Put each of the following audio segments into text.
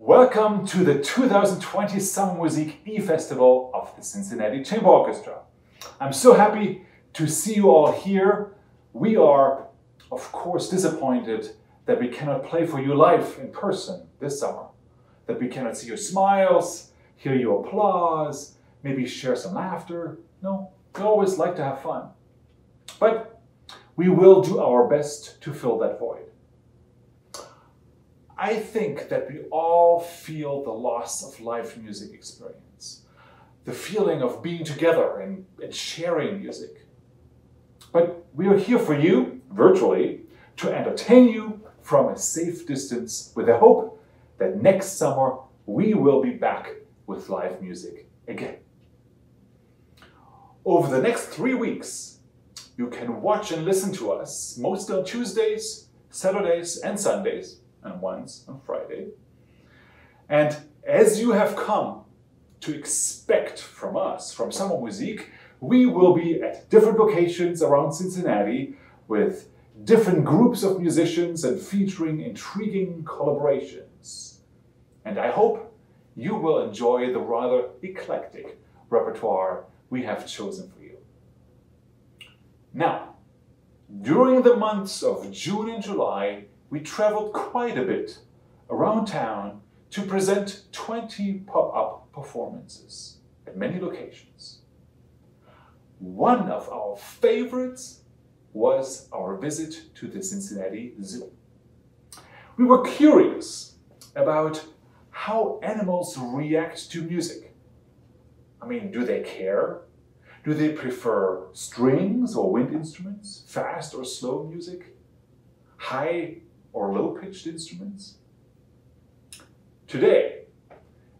Welcome to the 2020 Summermusik E-Festival of the Cincinnati Chamber Orchestra. I'm so happy to see you all here. We are, of course, disappointed that we cannot play for you live in person this summer, that we cannot see your smiles, hear your applause, maybe share some laughter. No, we always like to have fun. But we will do our best to fill that void. I think that we all feel the loss of live music experience, the feeling of being together and, and sharing music. But we are here for you, virtually, to entertain you from a safe distance with the hope that next summer we will be back with live music again. Over the next three weeks, you can watch and listen to us mostly on Tuesdays, Saturdays, and Sundays and once on Friday. And as you have come to expect from us, from Summermusik, we will be at different locations around Cincinnati with different groups of musicians and featuring intriguing collaborations. And I hope you will enjoy the rather eclectic repertoire we have chosen for you. Now, during the months of June and July, we traveled quite a bit around town to present 20 pop-up performances at many locations. One of our favorites was our visit to the Cincinnati Zoo. We were curious about how animals react to music. I mean, do they care? Do they prefer strings or wind instruments, fast or slow music, high or low-pitched instruments? Today,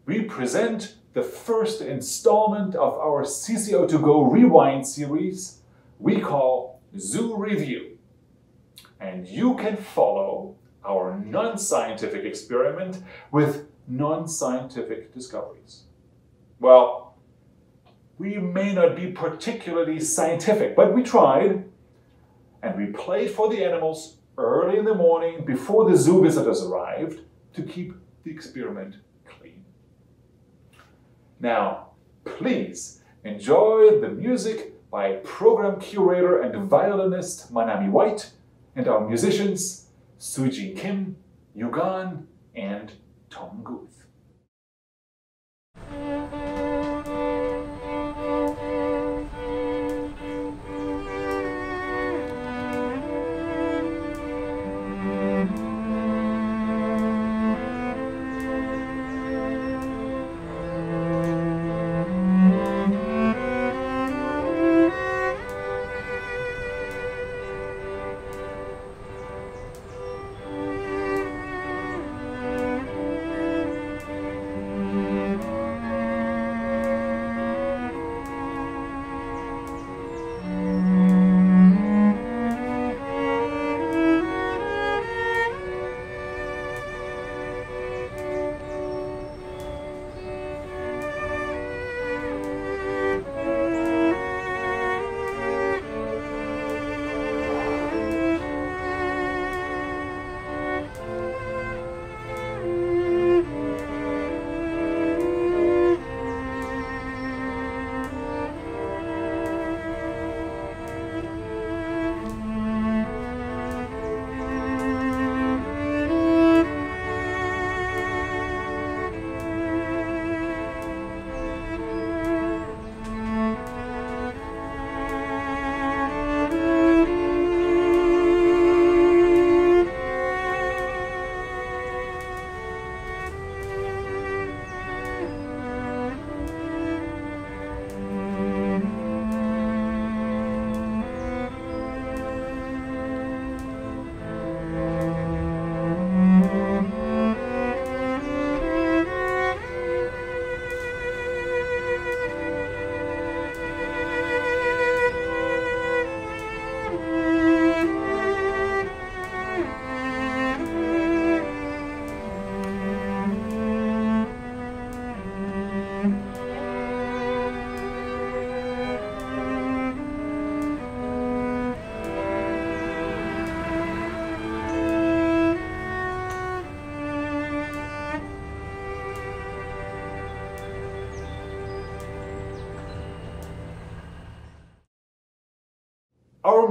we present the first installment of our CCO2Go Rewind series we call Zoo Review. And you can follow our non-scientific experiment with non-scientific discoveries. Well, we may not be particularly scientific, but we tried and we played for the animals early in the morning before the zoo visitors arrived to keep the experiment clean. Now, please enjoy the music by program curator and violinist Manami White and our musicians Sujean Kim, Yu Gan, and Tom Guth.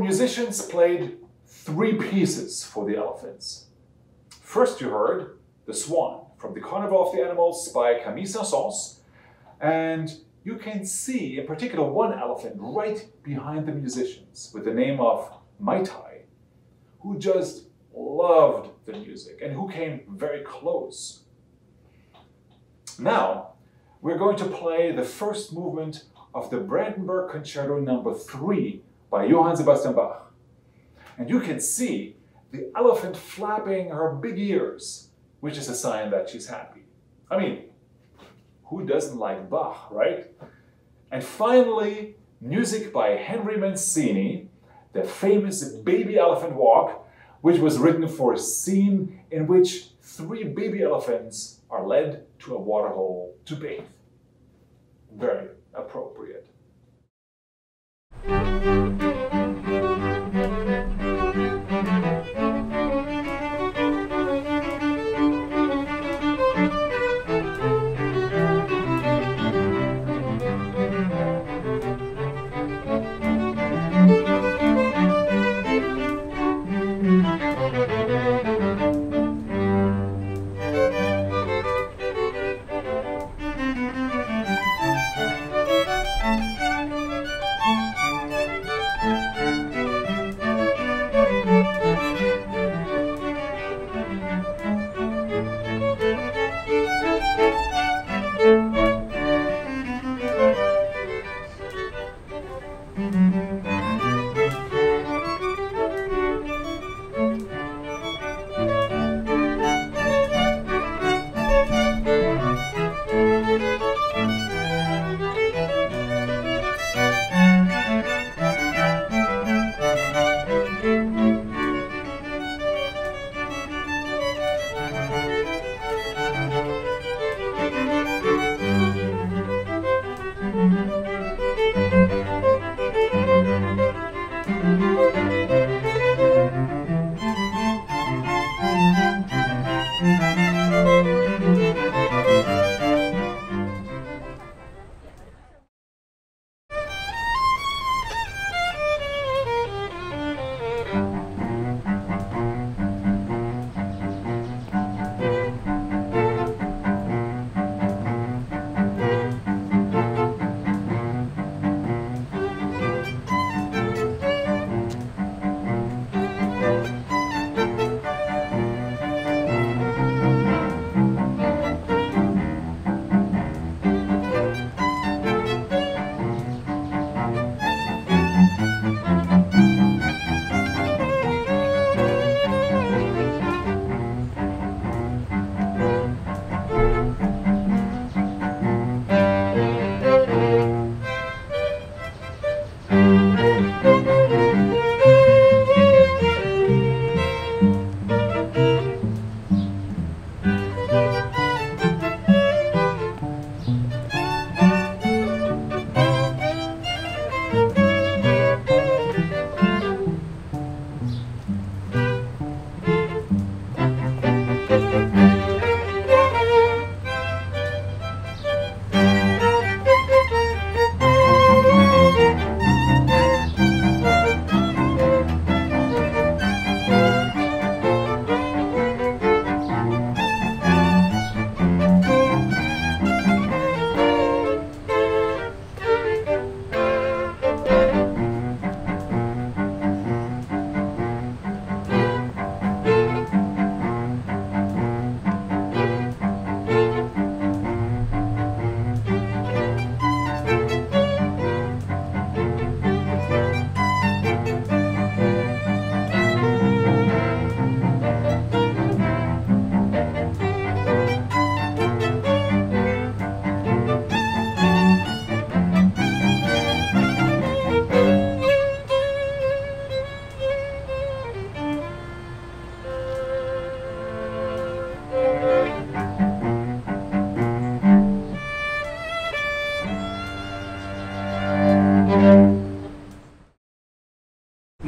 Musicians played three pieces for the elephants. First, you heard The Swan from the Carnival of the Animals by Camille Saint-Saëns, and you can see in particular one elephant right behind the musicians with the name of Mai Tai, who just loved the music and who came very close. Now, we're going to play the first movement of the Brandenburg Concerto number 3 by Johann Sebastian Bach. And you can see the elephant flapping her big ears, which is a sign that she's happy. I mean, who doesn't like Bach, right? And finally, music by Henry Mancini, the famous Baby Elephant Walk, which was written for a scene in which three baby elephants are led to a waterhole to bathe. Very appropriate. Thank you.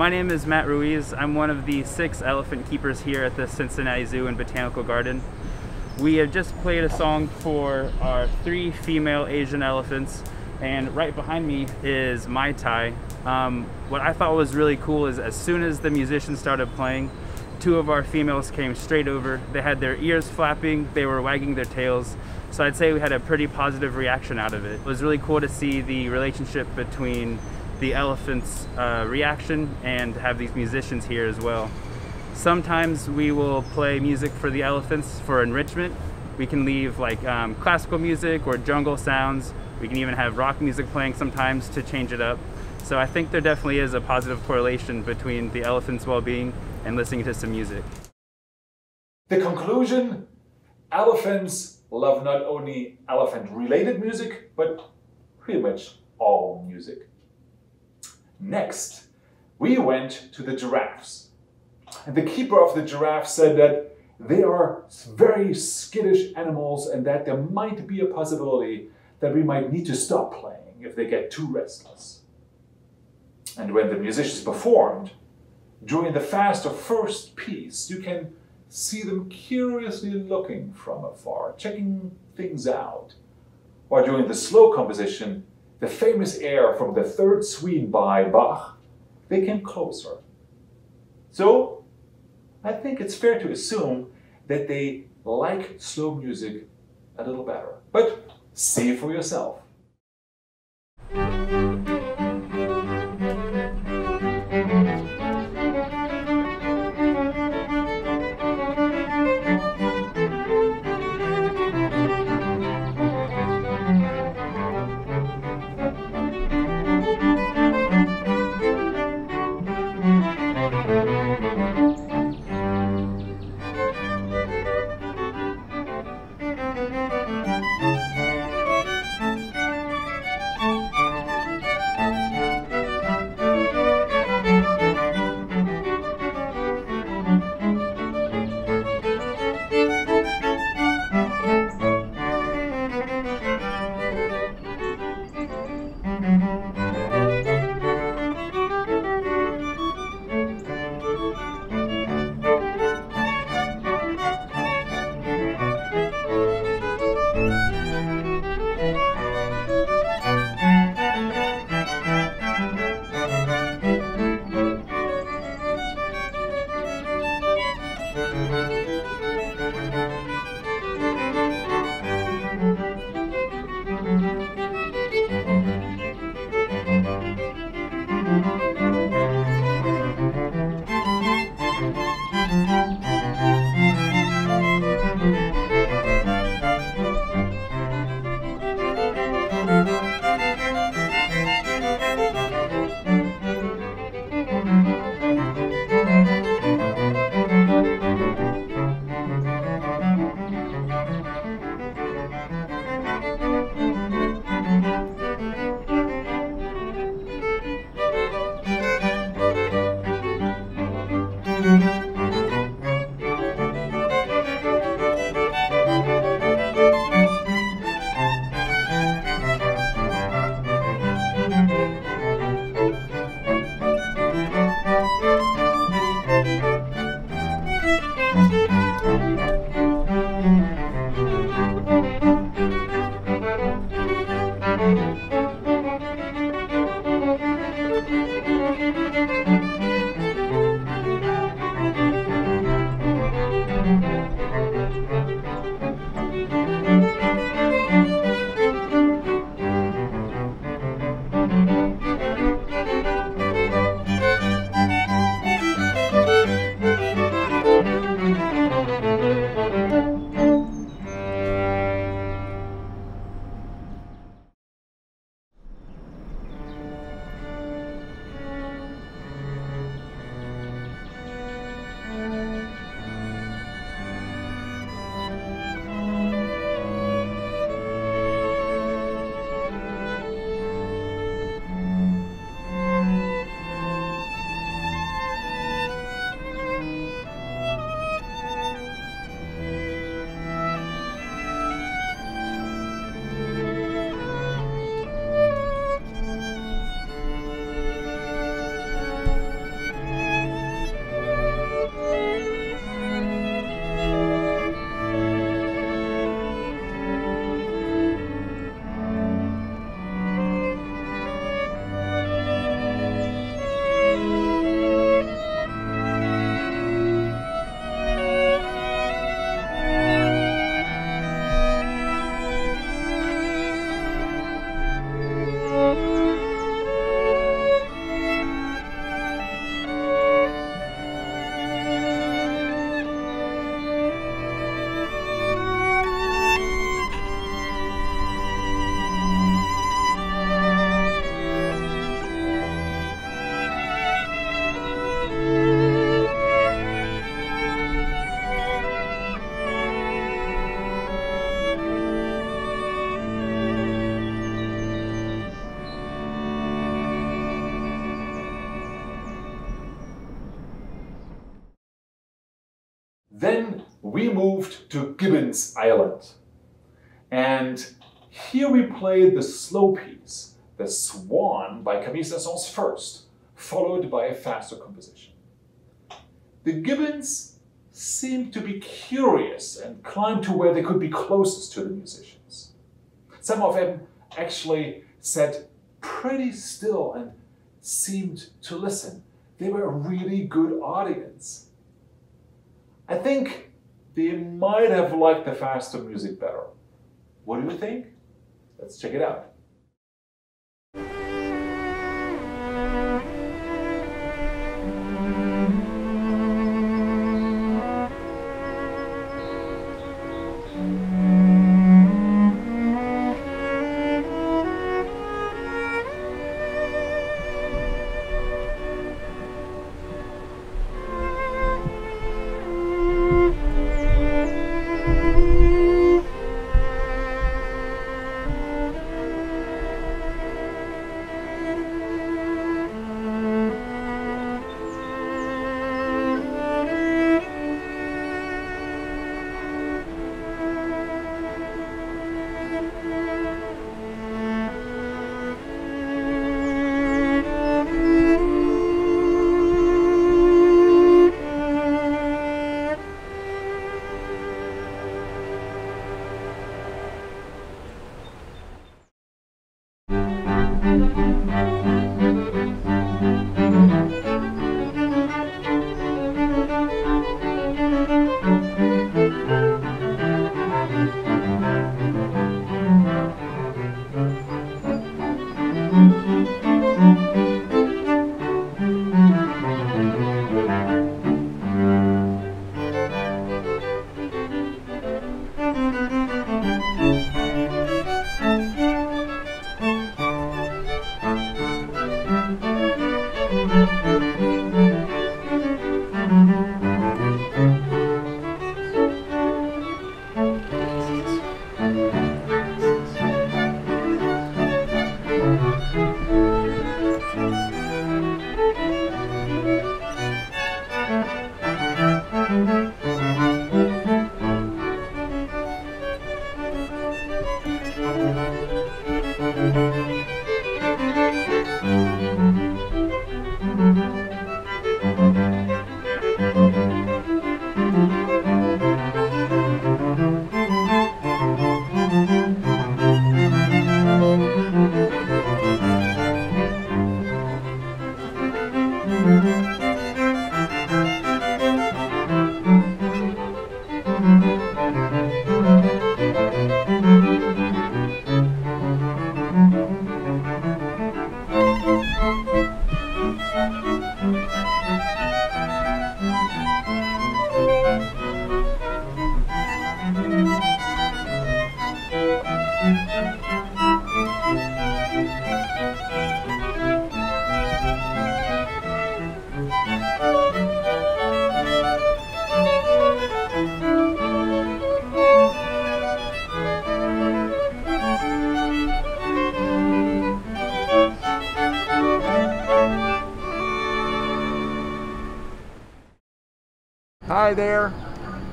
My name is Matt Ruiz. I'm one of the six elephant keepers here at the Cincinnati Zoo and Botanical Garden. We have just played a song for our three female Asian elephants And right behind me is Mai Tai. Um, what I thought was really cool is as soon as the musicians started playing, two of our females came straight over. They had their ears flapping, they were wagging their tails. So I'd say we had a pretty positive reaction out of it. It was really cool to see the relationship between the elephants' uh, reaction and have these musicians here as well. Sometimes we will play music for the elephants for enrichment. We can leave like um, classical music or jungle sounds. We can even have rock music playing sometimes to change it up. So I think there definitely is a positive correlation between the elephant's well-being and listening to some music. The conclusion, elephants love not only elephant-related music, but pretty much all music. Next, we went to the giraffes. And the keeper of the giraffe said that they are very skittish animals and that there might be a possibility that we might need to stop playing if they get too restless. And when the musicians performed, during the fast or first piece, you can see them curiously looking from afar, checking things out. While during the slow composition, the famous air from the third suite by Bach, they came closer. So, I think it's fair to assume that they like slow music a little better. But see for yourself. Then we moved to Gibbons Island. And here we played the slow piece, The Swan by Camille Saint-Saëns first, followed by a faster composition. The Gibbons seemed to be curious and climbed to where they could be closest to the musicians. Some of them actually sat pretty still and seemed to listen. They were a really good audience. I think they might have liked the faster music better. What do you think? Let's check it out.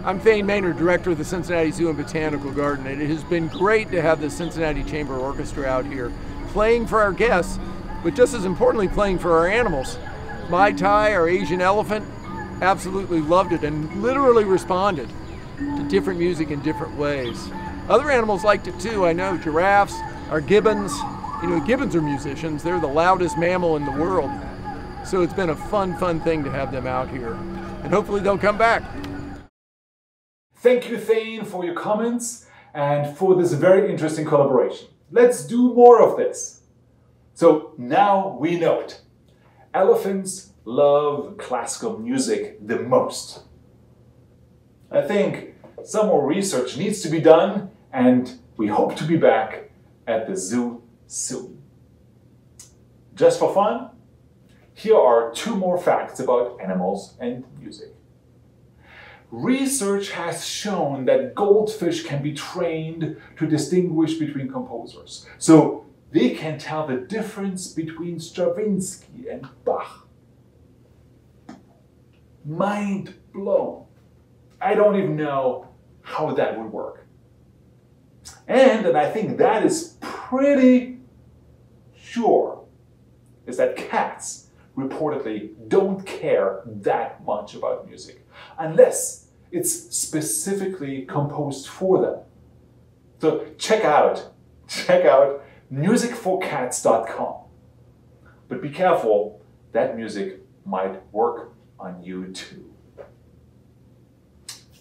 I'm Thane Maynard, director of the Cincinnati Zoo and Botanical Garden, and it has been great to have the Cincinnati Chamber Orchestra out here playing for our guests, but just as importantly, playing for our animals. Mai Tai, our Asian elephant, absolutely loved it and literally responded to different music in different ways. Other animals liked it too. I know giraffes, our gibbons. You know, gibbons are musicians. They're the loudest mammal in the world. So it's been a fun, fun thing to have them out here. And hopefully they'll come back. Thank you, Thane, for your comments and for this very interesting collaboration. Let's do more of this. So now we know it. Elephants love classical music the most. I think some more research needs to be done, and we hope to be back at the zoo soon. Just for fun, here are two more facts about animals and music. Research has shown that goldfish can be trained to distinguish between composers. So they can tell the difference between Stravinsky and Bach. Mind blown. I don't even know how that would work. And, and I think that is pretty sure, is that cats reportedly don't care that much about music unless it's specifically composed for them. So check out, check out musicforcats.com. But be careful, that music might work on you too.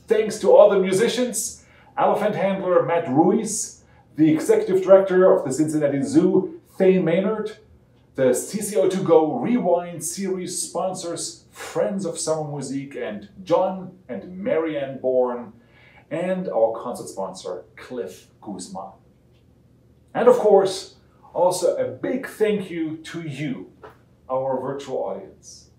Thanks to all the musicians, elephant handler Matt Ruiz, the executive director of the Cincinnati Zoo, Thane Maynard, the CCO2GO Rewind series sponsors Friends of Summermusik and John and Marianne Bourne, and our concert sponsor Cliff Guzman. And of course, also a big thank you to you, our virtual audience.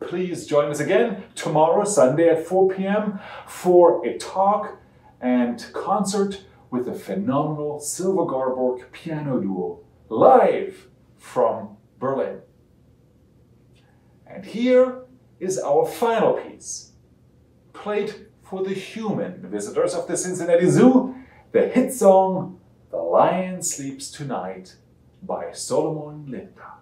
Please join us again tomorrow, Sunday at 4 p.m., for a talk and concert with the phenomenal Silver-Garburg piano duo live from Berlin. And here is our final piece, played for the human visitors of the Cincinnati Zoo, the hit song The Lion Sleeps Tonight by Solomon Linda.